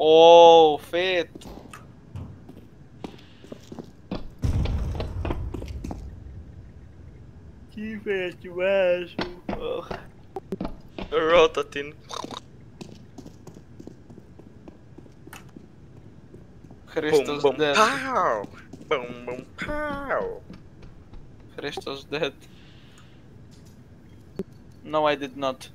Oh, feito. Que feito, macho. Oh. Rotatin. Bum, bum, dead. pow! Bum, bum, pow! Christos dead. No, I did not.